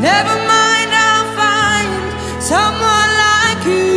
Never mind you.